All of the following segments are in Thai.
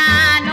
ನಾನು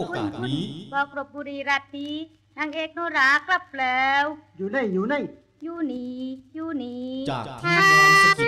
ว้ณโอกาสนี้บอกรบบุรีราตรีนางเอกโนรากลับแล้ว อยู่ไหนอยู่ไหนอยู่นี่อยู่นี่จากทีมงานสกิดใจ